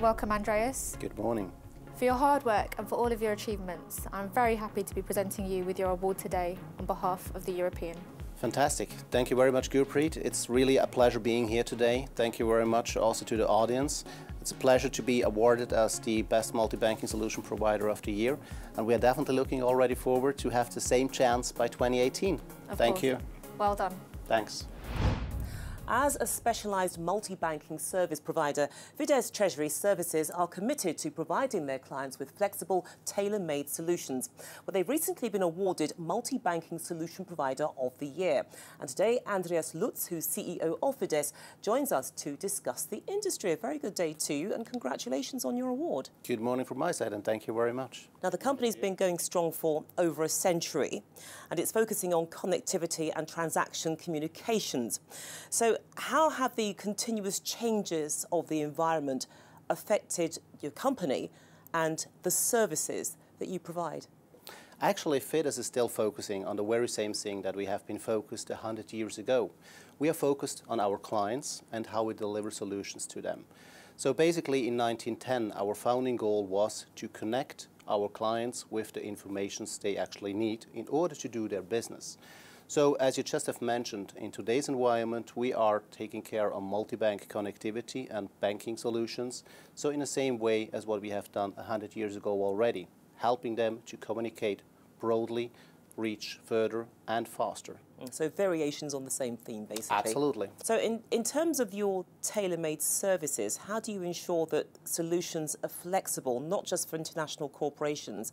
Welcome, Andreas. Good morning. For your hard work and for all of your achievements, I'm very happy to be presenting you with your award today on behalf of the European. Fantastic. Thank you very much, Gurpreet. It's really a pleasure being here today. Thank you very much also to the audience. It's a pleasure to be awarded as the Best Multi-Banking Solution Provider of the Year, and we are definitely looking already forward to have the same chance by 2018. Of Thank course. you. Well done. Thanks. As a specialised multi-banking service provider, Fides Treasury Services are committed to providing their clients with flexible, tailor-made solutions. Well, they've recently been awarded Multi-Banking Solution Provider of the Year. And today, Andreas Lutz, who's CEO of Fides, joins us to discuss the industry. A very good day to you, and congratulations on your award. Good morning from my side, and thank you very much. Now, the company's been going strong for over a century, and it's focusing on connectivity and transaction communications. So, how have the continuous changes of the environment affected your company and the services that you provide? Actually, Fides is still focusing on the very same thing that we have been focused 100 years ago. We are focused on our clients and how we deliver solutions to them. So basically, in 1910, our founding goal was to connect our clients with the informations they actually need in order to do their business. So as you just have mentioned, in today's environment, we are taking care of multi-bank connectivity and banking solutions. So in the same way as what we have done 100 years ago already, helping them to communicate broadly, reach further and faster. Mm, so, variations on the same theme, basically. Absolutely. So, in, in terms of your tailor made services, how do you ensure that solutions are flexible, not just for international corporations,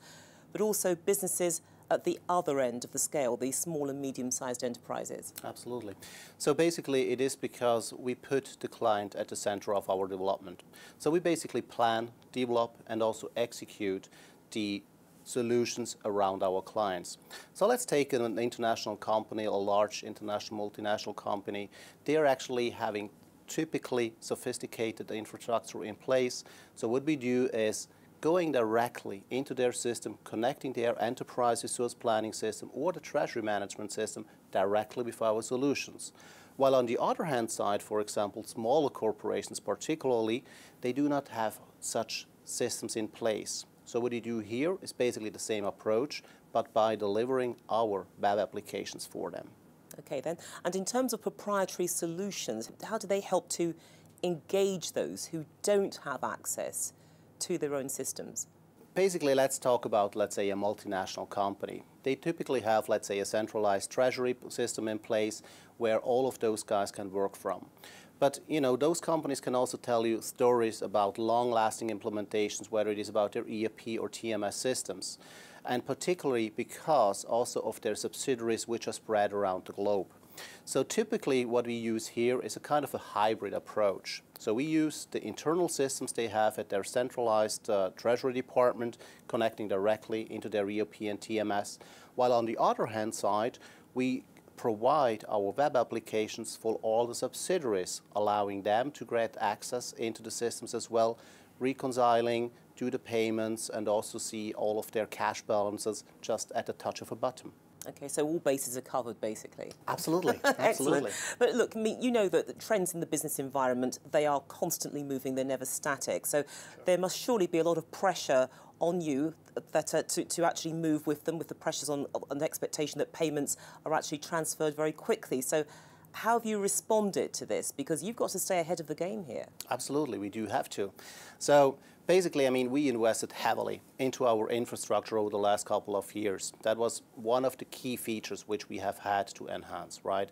but also businesses at the other end of the scale, these small and medium sized enterprises? Absolutely. So basically, it is because we put the client at the center of our development. So we basically plan, develop, and also execute the solutions around our clients. So let's take an international company, a large international multinational company. They're actually having typically sophisticated infrastructure in place. So what we do is going directly into their system, connecting their enterprise resource planning system or the treasury management system directly with our solutions. While on the other hand side, for example, smaller corporations particularly, they do not have such systems in place. So what you do here is basically the same approach, but by delivering our web applications for them. Okay, then. And in terms of proprietary solutions, how do they help to engage those who don't have access to their own systems? Basically, let's talk about, let's say, a multinational company. They typically have, let's say, a centralized treasury system in place where all of those guys can work from. But you know, those companies can also tell you stories about long-lasting implementations, whether it is about their ERP or TMS systems, and particularly because also of their subsidiaries which are spread around the globe. So typically what we use here is a kind of a hybrid approach. So we use the internal systems they have at their centralized uh, treasury department, connecting directly into their ERP and TMS, while on the other hand side, we provide our web applications for all the subsidiaries, allowing them to get access into the systems as well, reconciling, do the payments, and also see all of their cash balances just at the touch of a button. Okay, so all bases are covered basically. Absolutely, absolutely. But look, you know that the trends in the business environment, they are constantly moving, they're never static. So there must surely be a lot of pressure on you that uh, to, to actually move with them, with the pressures on, on the expectation that payments are actually transferred very quickly. So how have you responded to this? Because you've got to stay ahead of the game here. Absolutely, we do have to. So basically, I mean, we invested heavily into our infrastructure over the last couple of years. That was one of the key features which we have had to enhance, right?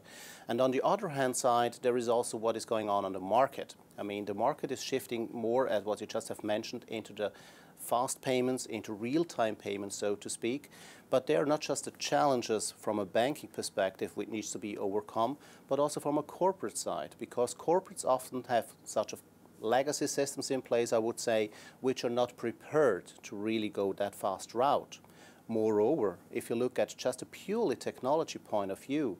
And on the other hand side, there is also what is going on on the market. I mean, the market is shifting more, as what you just have mentioned, into the fast payments, into real-time payments, so to speak. But they are not just the challenges from a banking perspective which needs to be overcome, but also from a corporate side, because corporates often have such a legacy systems in place, I would say, which are not prepared to really go that fast route. Moreover, if you look at just a purely technology point of view,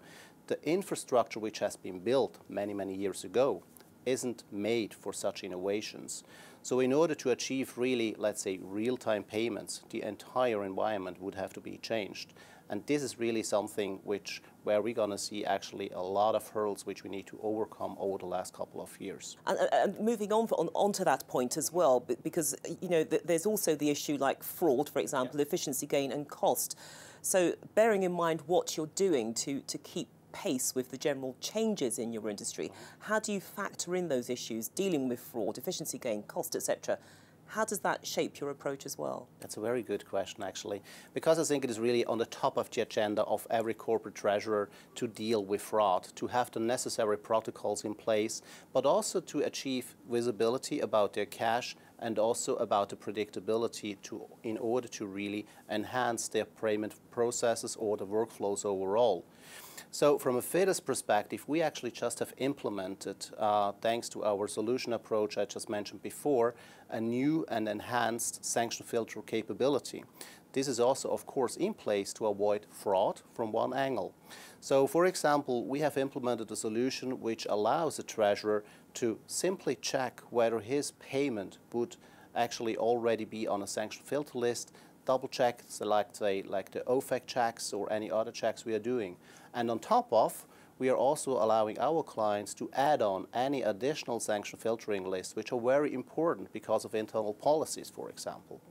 the infrastructure which has been built many, many years ago isn't made for such innovations. So in order to achieve really, let's say, real-time payments, the entire environment would have to be changed. And this is really something which where we're going to see actually a lot of hurdles which we need to overcome over the last couple of years. And, uh, and moving on, on onto that point as well, because you know there's also the issue like fraud, for example, yeah. efficiency gain and cost. So bearing in mind what you're doing to to keep pace with the general changes in your industry. How do you factor in those issues, dealing with fraud, efficiency gain, cost, etc.? How does that shape your approach as well? That's a very good question, actually, because I think it is really on the top of the agenda of every corporate treasurer to deal with fraud, to have the necessary protocols in place, but also to achieve visibility about their cash and also about the predictability to, in order to really enhance their payment processes or the workflows overall. So from a FIDES perspective, we actually just have implemented, uh, thanks to our solution approach I just mentioned before, a new and enhanced sanction filter capability. This is also, of course, in place to avoid fraud from one angle. So, for example, we have implemented a solution which allows a treasurer to simply check whether his payment would actually already be on a sanction filter list double check, select say, like the OFAC checks or any other checks we are doing. And on top of, we are also allowing our clients to add on any additional sanction filtering lists, which are very important because of internal policies, for example.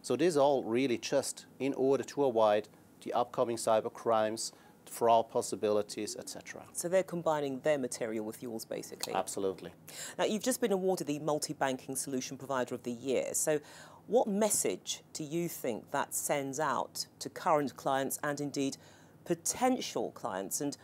So this is all really just in order to avoid the upcoming cyber crimes, fraud possibilities, etc. So they're combining their material with yours, basically? Absolutely. Now, you've just been awarded the Multi-Banking Solution Provider of the Year. So what message do you think that sends out to current clients and indeed potential clients? And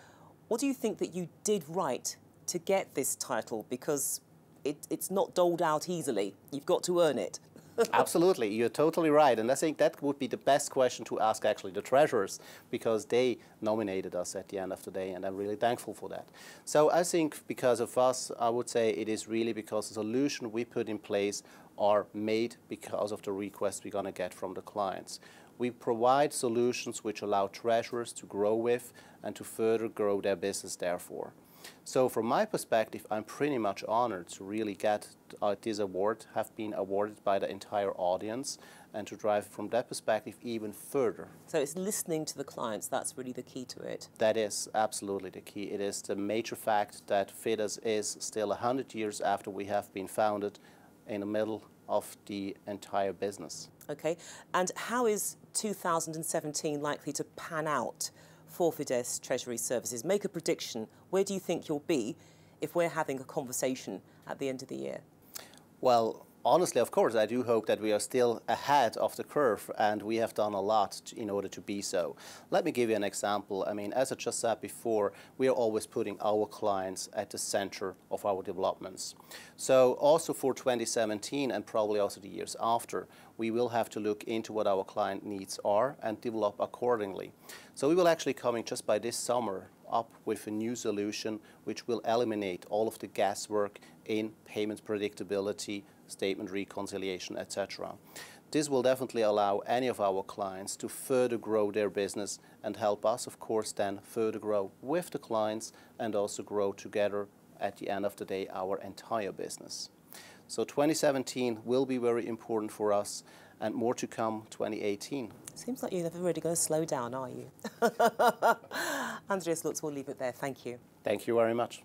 what do you think that you did right to get this title? Because it, it's not doled out easily. You've got to earn it. Absolutely, you're totally right. And I think that would be the best question to ask actually the treasurers because they nominated us at the end of the day and I'm really thankful for that. So I think because of us, I would say it is really because the solution we put in place are made because of the requests we're going to get from the clients. We provide solutions which allow treasurers to grow with and to further grow their business therefore. So from my perspective, I'm pretty much honored to really get uh, this award, have been awarded by the entire audience, and to drive from that perspective even further. So it's listening to the clients, that's really the key to it. That is absolutely the key. It is the major fact that FIDES is still 100 years after we have been founded in the middle of the entire business. Okay, and how is 2017 likely to pan out for Fides Treasury Services? Make a prediction. Where do you think you'll be if we're having a conversation at the end of the year? Well, honestly, of course, I do hope that we are still ahead of the curve and we have done a lot in order to be so. Let me give you an example. I mean, as I just said before, we are always putting our clients at the center of our developments. So also for 2017 and probably also the years after, we will have to look into what our client needs are and develop accordingly. So we will actually coming just by this summer up with a new solution which will eliminate all of the guesswork in payment predictability, statement reconciliation, etc. This will definitely allow any of our clients to further grow their business and help us, of course, then further grow with the clients and also grow together at the end of the day our entire business. So 2017 will be very important for us and more to come 2018. Seems like you're never really going to slow down, are you? Andreas Lutz, we'll leave it there. Thank you. Thank you very much.